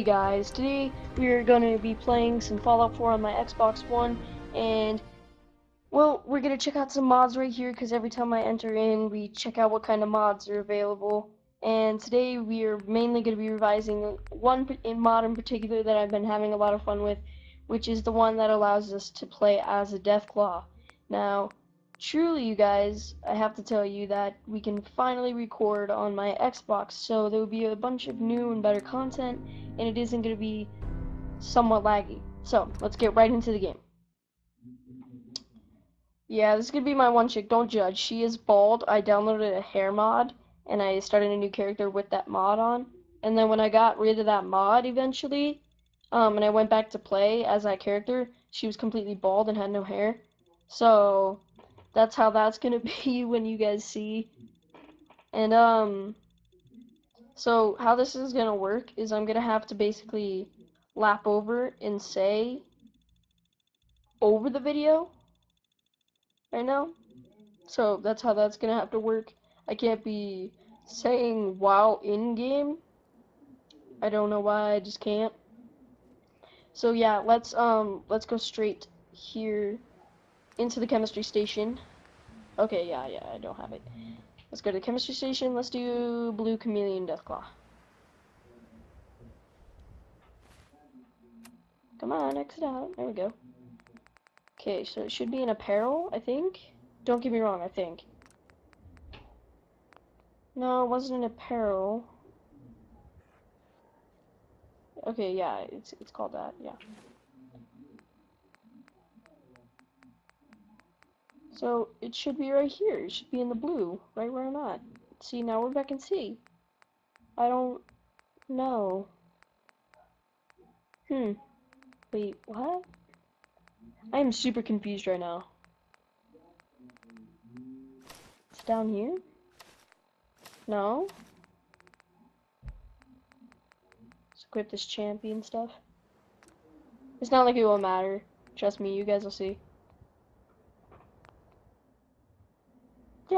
Hey guys, today we are going to be playing some Fallout 4 on my Xbox One, and well, we're going to check out some mods right here because every time I enter in, we check out what kind of mods are available. And today we are mainly going to be revising one mod in particular that I've been having a lot of fun with, which is the one that allows us to play as a Deathclaw. Now, truly, you guys, I have to tell you that we can finally record on my Xbox, so there will be a bunch of new and better content, and it isn't going to be somewhat laggy. So, let's get right into the game. Yeah, this is going to be my one chick, don't judge. She is bald. I downloaded a hair mod, and I started a new character with that mod on. And then when I got rid of that mod eventually, um, and I went back to play as that character, she was completely bald and had no hair. So, that's how that's gonna be when you guys see. And um, so how this is gonna work is I'm gonna have to basically lap over and say over the video right now. So that's how that's gonna have to work. I can't be saying while in game. I don't know why I just can't. So yeah, let's um let's go straight here into the chemistry station. Okay, yeah, yeah, I don't have it. Let's go to the chemistry station. Let's do blue chameleon deathclaw. Come on, exit out. There we go. Okay, so it should be an apparel, I think. Don't get me wrong, I think. No, it wasn't an apparel. Okay, yeah, it's it's called that, yeah. So it should be right here. It should be in the blue, right where I'm at. See, now we're back in C. I don't know. Hmm. Wait, what? I am super confused right now. It's down here? No? Let's equip this champion stuff. It's not like it will matter. Trust me, you guys will see.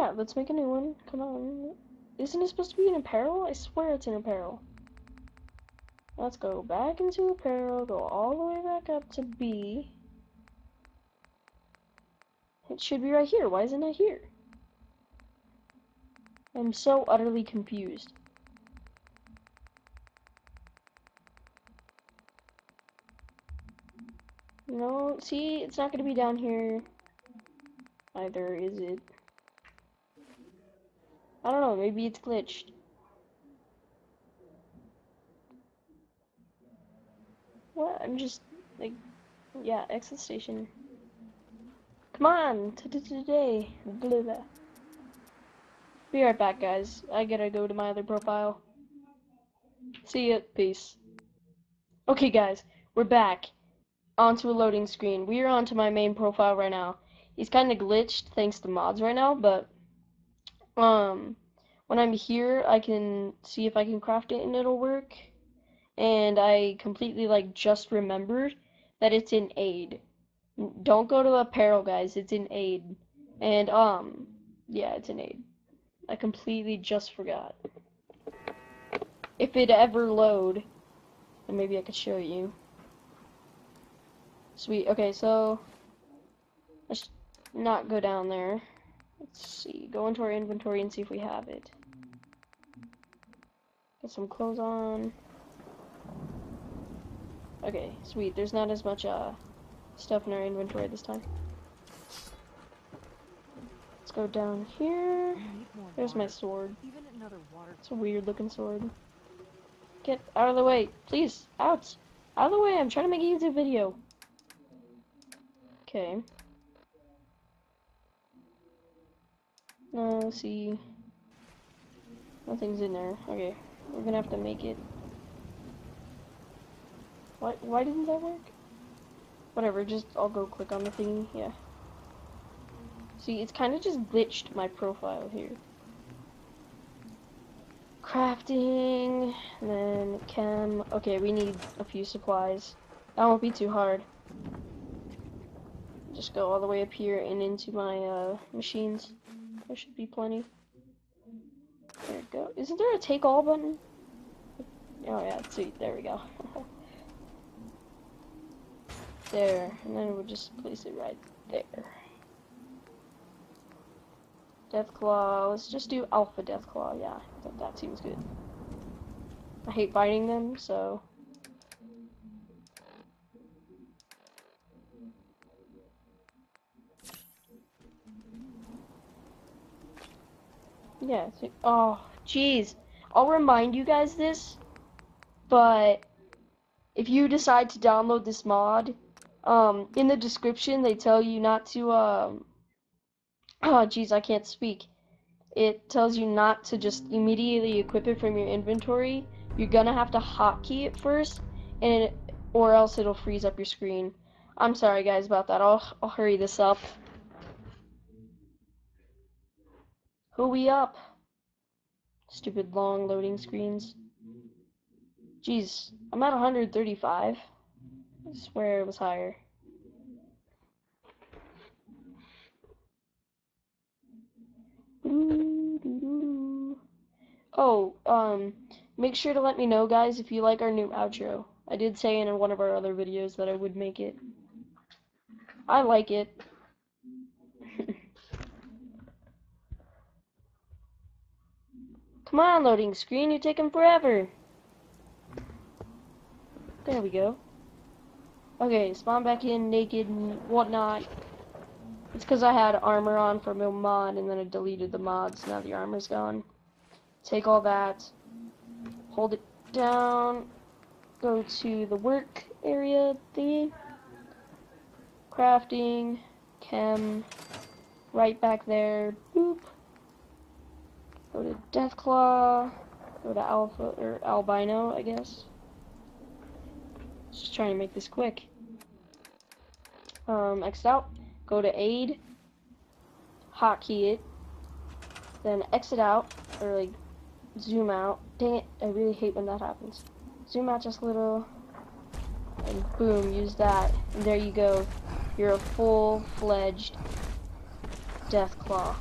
Yeah, let's make a new one. Come on. Isn't it supposed to be an apparel? I swear it's an apparel. Let's go back into apparel, go all the way back up to B. It should be right here. Why isn't it here? I'm so utterly confused. No, see, it's not going to be down here either, is it? I don't know, maybe it's glitched. What? I'm just, like, yeah, exit station. Come on, today. Be right back, guys. I gotta go to my other profile. See ya. Peace. Okay, guys, we're back onto a loading screen. We are onto my main profile right now. He's kind of glitched thanks to mods right now, but um, when I'm here, I can see if I can craft it and it'll work. And I completely, like, just remembered that it's in aid. Don't go to apparel, guys. It's in aid. And, um, yeah, it's in aid. I completely just forgot. If it ever load, then maybe I could show you. Sweet. Okay, so let's not go down there. Let's see, go into our inventory and see if we have it. Get some clothes on. Okay, sweet. There's not as much uh, stuff in our inventory this time. Let's go down here. There's my sword. It's a weird looking sword. Get out of the way. Please, out. Out of the way. I'm trying to make a YouTube video. Okay. No, see. Nothing's in there. Okay. We're gonna have to make it. Why, why didn't that work? Whatever, just, I'll go click on the thingy, yeah. See, it's kind of just glitched my profile here. Crafting, then chem. Okay, we need a few supplies. That won't be too hard. Just go all the way up here and into my uh, machines. Should be plenty. There we go. Isn't there a take all button? Oh yeah, sweet. There we go. there, and then we'll just place it right there. Deathclaw. Let's just do Alpha Deathclaw. Yeah, that, that seems good. I hate biting them, so. Yeah. oh, jeez. I'll remind you guys this, but if you decide to download this mod, um, in the description they tell you not to um, oh jeez, I can't speak. It tells you not to just immediately equip it from your inventory. You're gonna have to hotkey it first, and it, or else it'll freeze up your screen. I'm sorry guys about that. I'll I'll hurry this up. Who we up? Stupid long loading screens. Jeez, I'm at 135. I swear it was higher. Oh, um, make sure to let me know, guys, if you like our new outro. I did say in one of our other videos that I would make it. I like it. Come on, loading screen, you're taking forever. There we go. Okay, spawn back in naked and whatnot. It's because I had armor on from a mod and then I deleted the mod, so now the armor's gone. Take all that, hold it down, go to the work area thingy, crafting, chem, right back there, boop. Go to Deathclaw, go to Alpha, or Albino, I guess. Just trying to make this quick. Um, X out go to aid, hotkey it, then exit out, or like zoom out. Dang it, I really hate when that happens. Zoom out just a little, and boom, use that, and there you go. You're a full-fledged Deathclaw.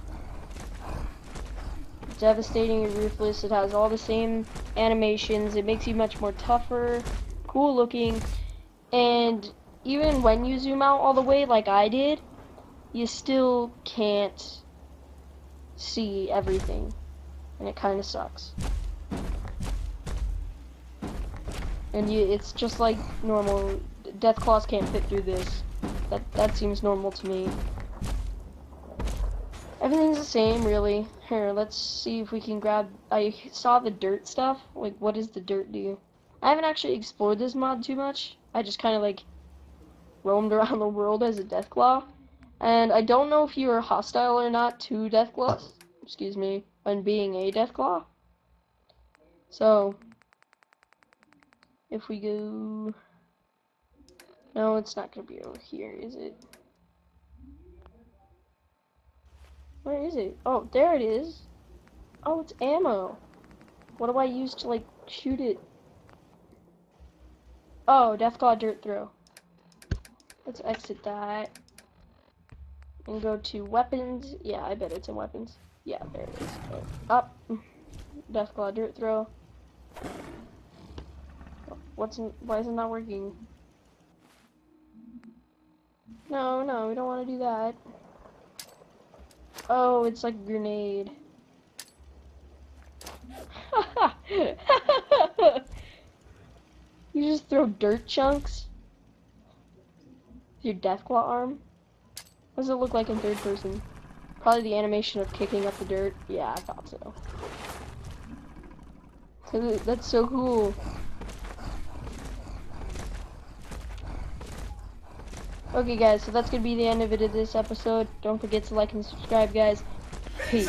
Devastating and ruthless. It has all the same animations. It makes you much more tougher, cool looking, and even when you zoom out all the way like I did, you still can't see everything. And it kind of sucks. And you, it's just like normal. Deathclaws can't fit through this. That that seems normal to me. Everything's the same, really. Here, let's see if we can grab... I saw the dirt stuff. Like, what does the dirt do? I haven't actually explored this mod too much. I just kind of, like, roamed around the world as a Deathclaw. And I don't know if you are hostile or not to Deathclaws, excuse me, when being a Deathclaw. So, if we go... No, it's not going to be over here, is it? Where is it? Oh, there it is. Oh, it's ammo. What do I use to, like, shoot it? Oh, Deathclaw Dirt Throw. Let's exit that and go to weapons. Yeah, I bet it's in weapons. Yeah, there it is. Oh, up. Deathclaw dirt throw. What's in, why is it not working? No, no, we don't want to do that. Oh, it's like a grenade. you just throw dirt chunks? with Your Deathclaw arm? What does it look like in third person? Probably the animation of kicking up the dirt. Yeah, I thought so. That's so cool. Okay guys, so that's gonna be the end of it of this episode. Don't forget to like and subscribe guys. Peace.